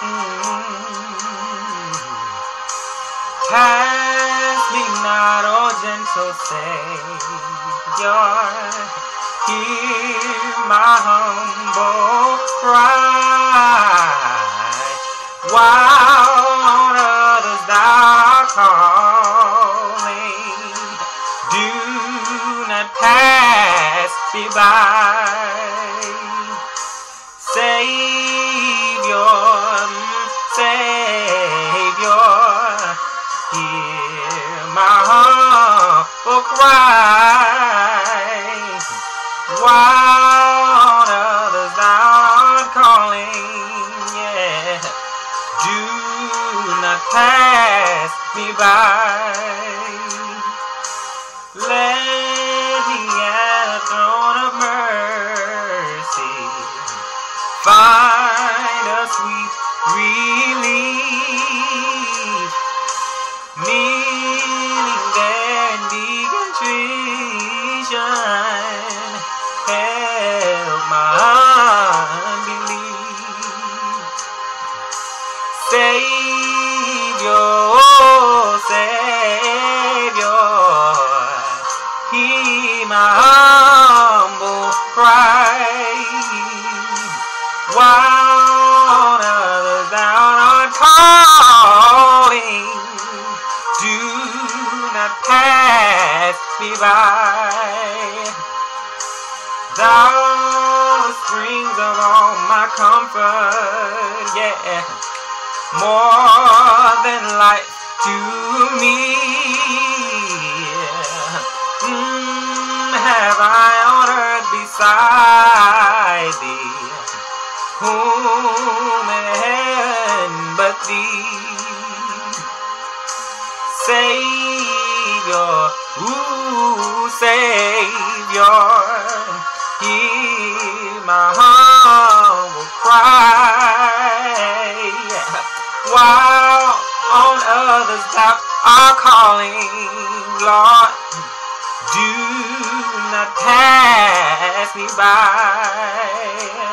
Pass me not, O gentle Savior. Hear my humble cry. While on others thou calling, do not pass me by. Say pass me by. Let at the throne of mercy find a sweet relief. Kneeling there in contrition, not pass me by. Thou springs of all my comfort, yeah, more than life to me. Mm, have I on earth beside thee? Whom in heaven but thee? Savior, ooh, Savior, hear my humble cry. While on others thou art calling, Lord, do not pass me by.